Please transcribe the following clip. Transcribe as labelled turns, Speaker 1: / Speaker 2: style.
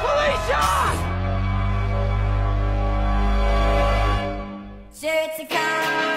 Speaker 1: Felicia!
Speaker 2: Sure, it's a car.